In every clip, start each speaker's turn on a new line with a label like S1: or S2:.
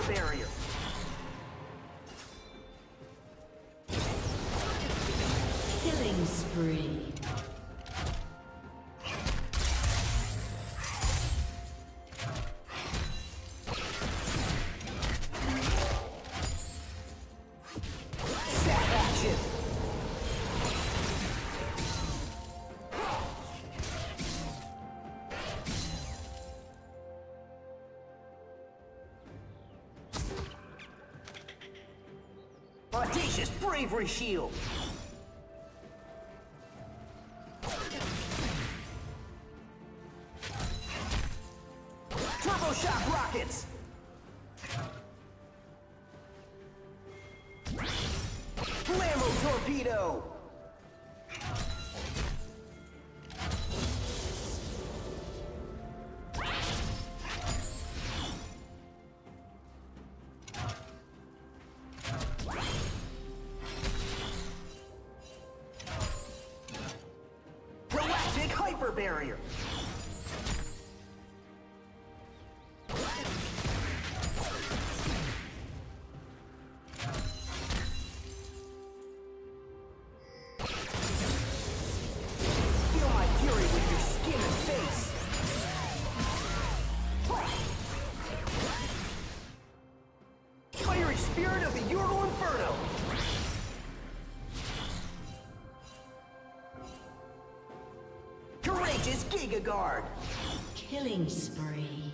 S1: Barrier. Audacious bravery shield! Turbo shock rockets! Flammo torpedo! is Giga Guard.
S2: Killing spree.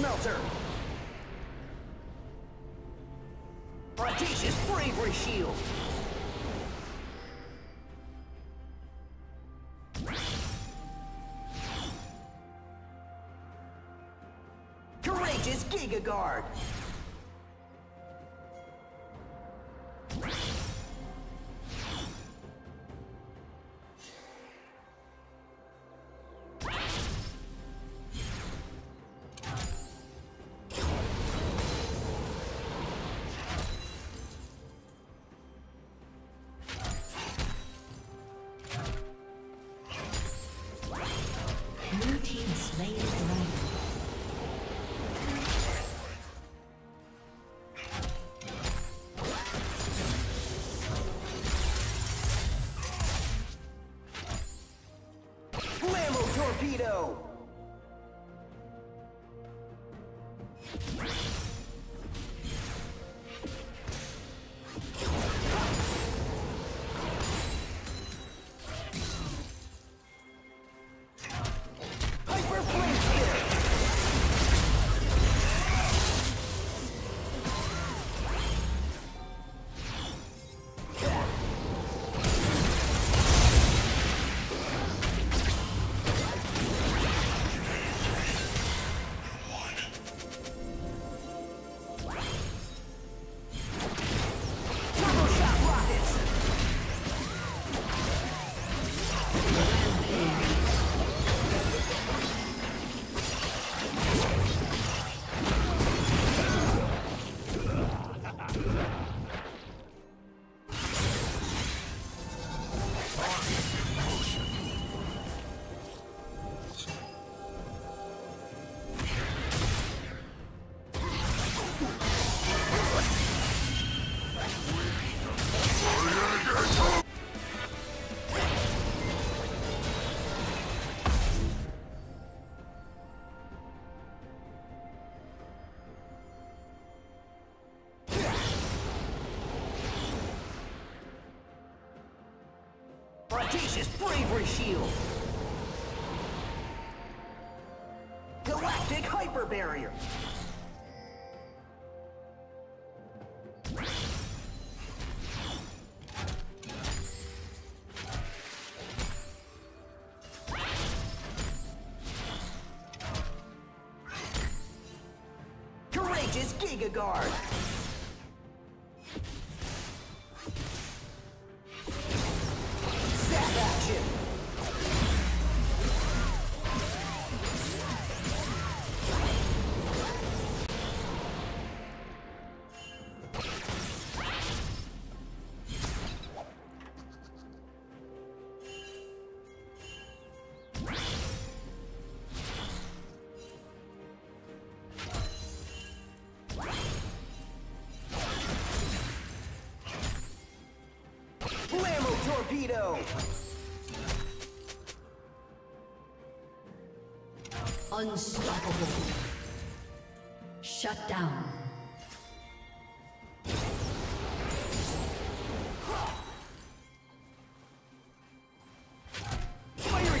S1: Explosive face melter! Bravery shield! Courageous Giga Guard! Torpedo! Audacious Bravery Shield! Galactic Hyper Barrier! Courageous Giga Guard!
S2: Unstoppable. Shut down.
S1: Fiery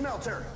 S1: smelter.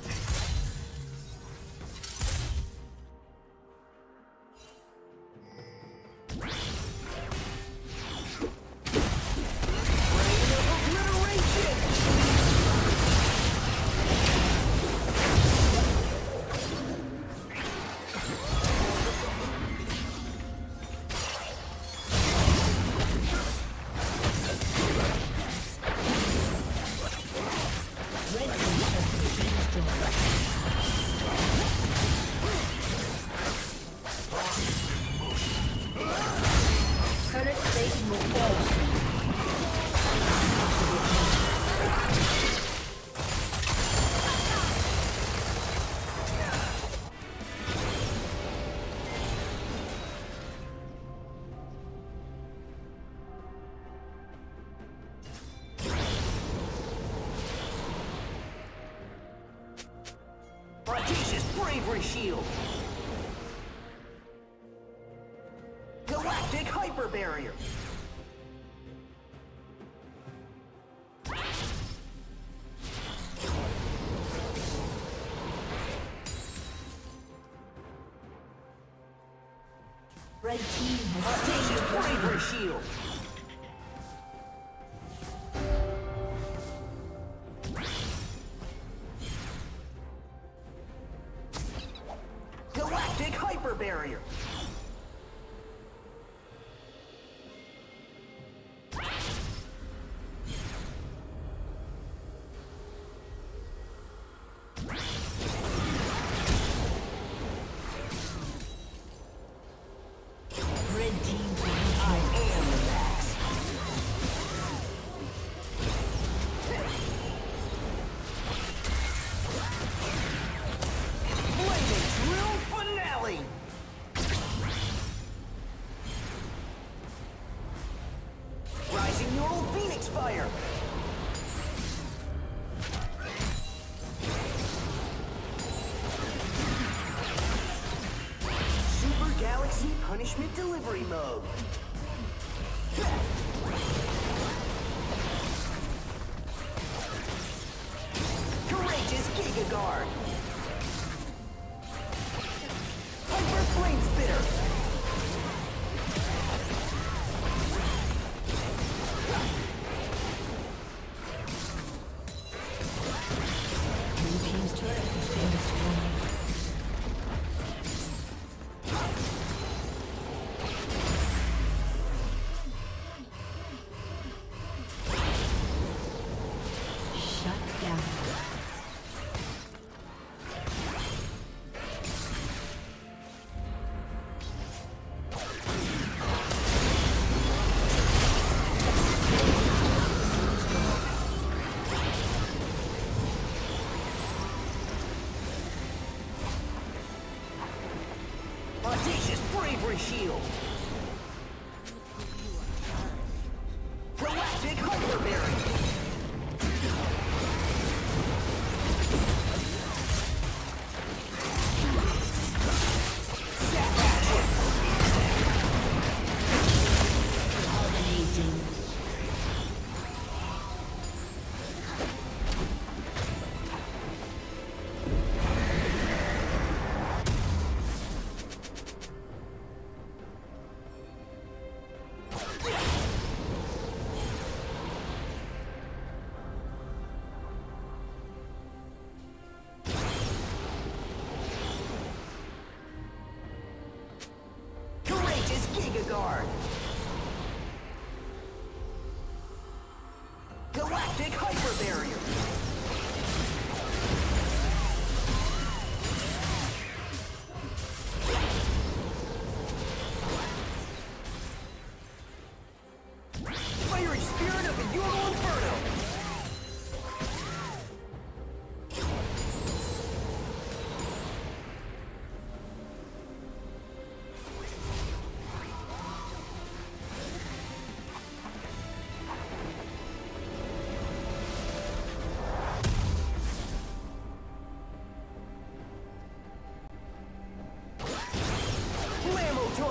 S1: shield. Galactic Hyper Barrier.
S2: Red team has
S1: taken bravery shield.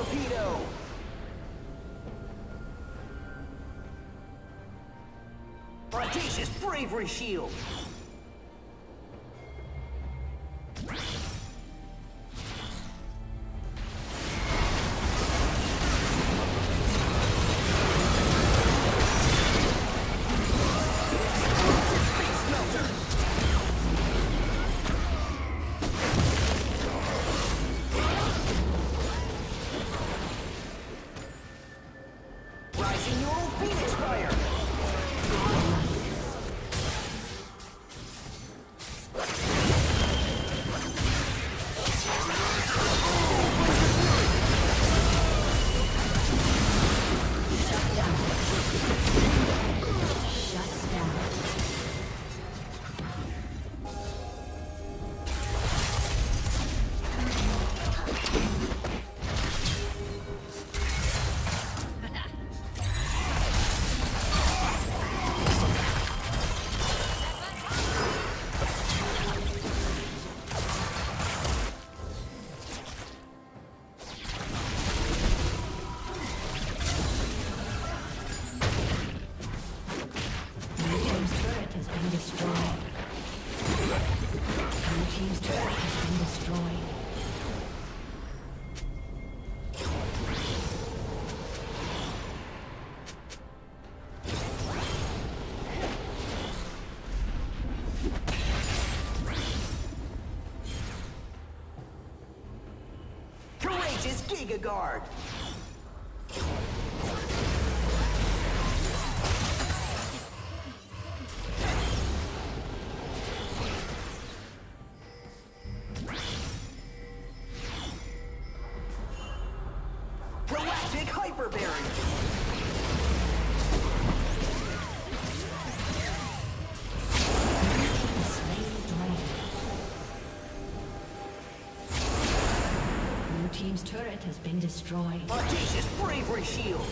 S1: torpedo! Bravery shield! guard. Galactic Hyper Barrier!
S2: has been destroyed.
S1: Audacious bravery shield!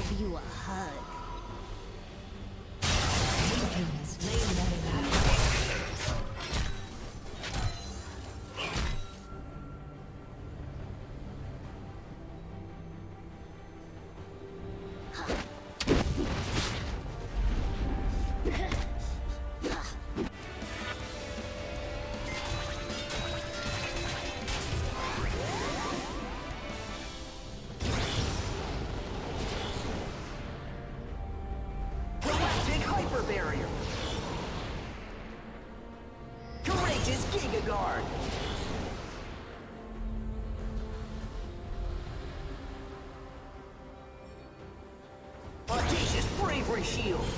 S1: viewer. shield.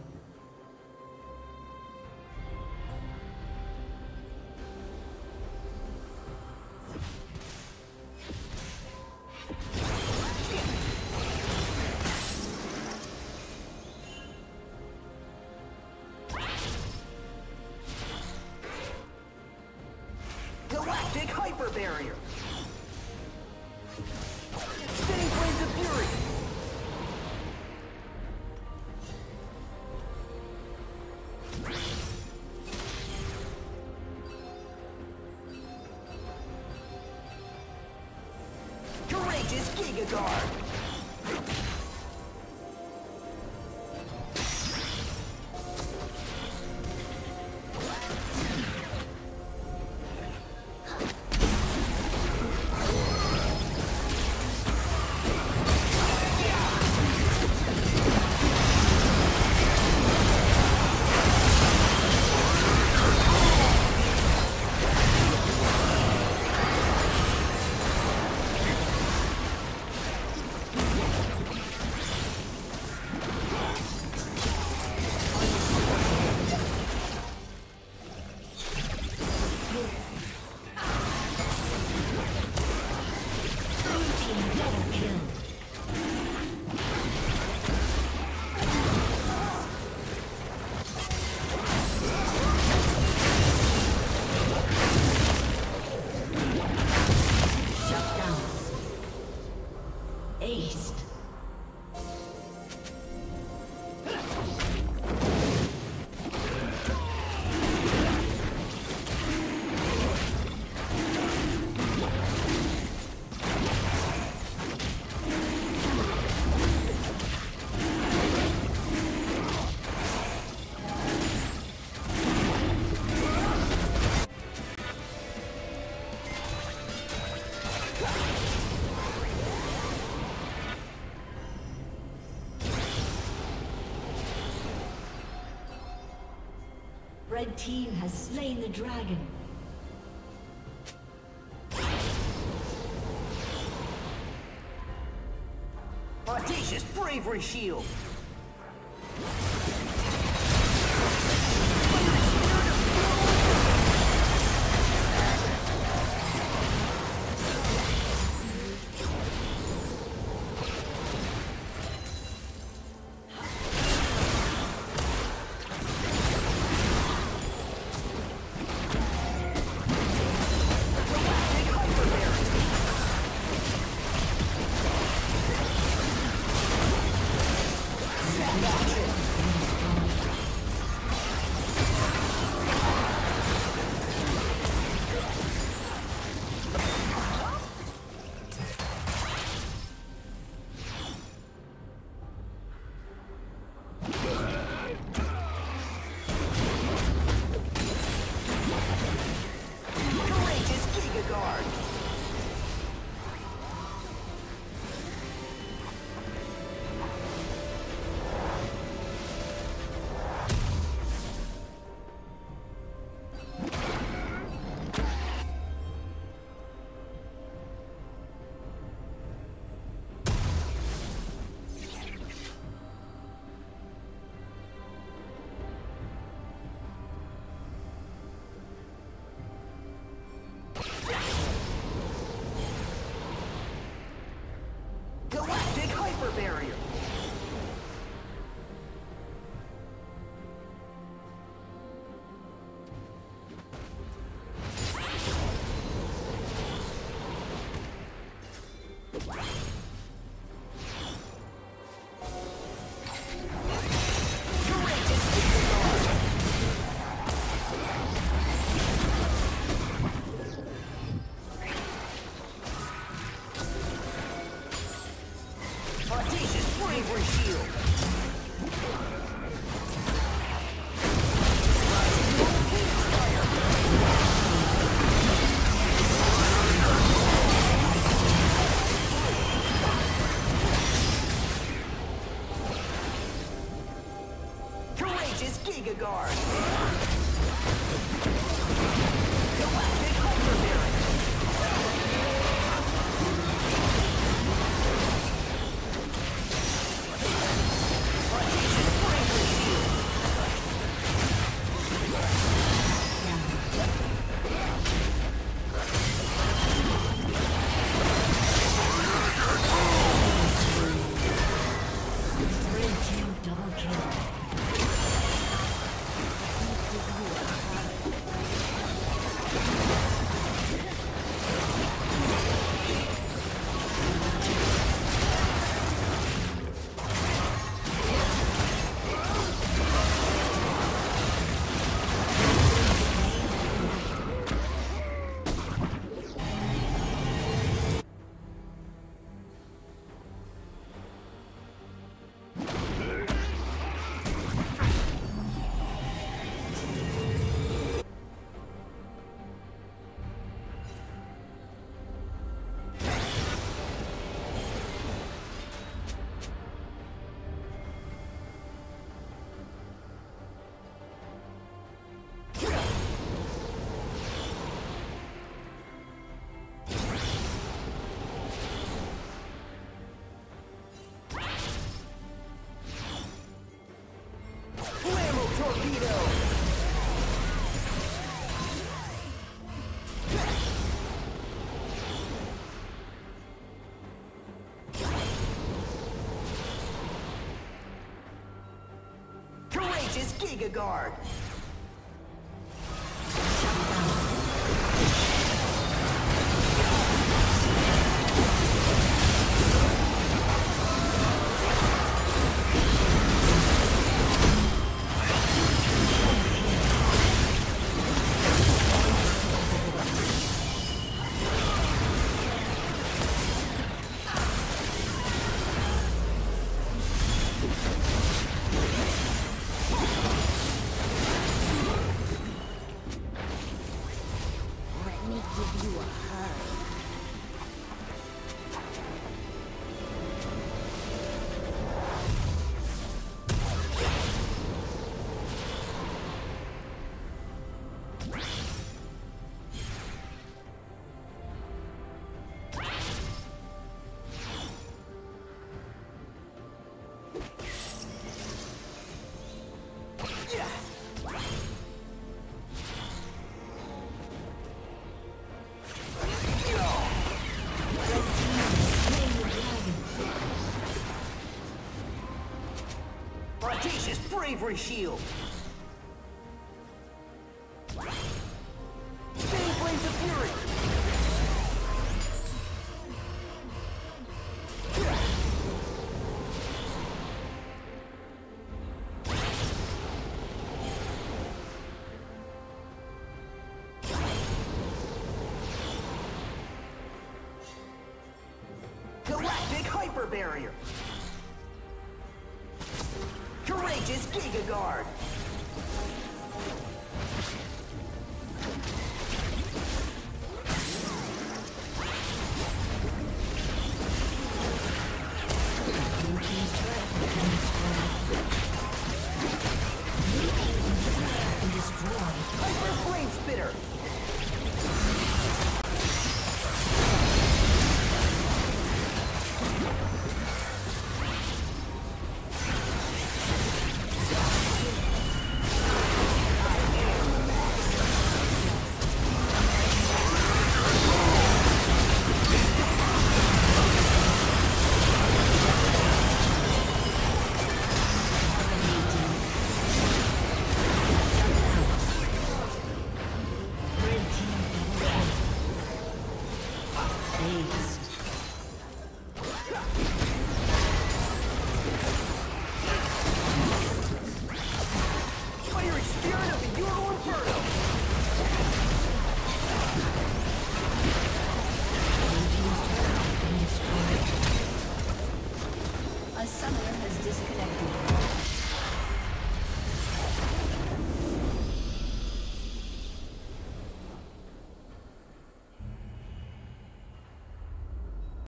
S1: Giga
S2: Aced. Red team has slain the dragon.
S1: Audacious Bravery Shield! Giga Guard! Courageous Giga Guard! Bravery Shield!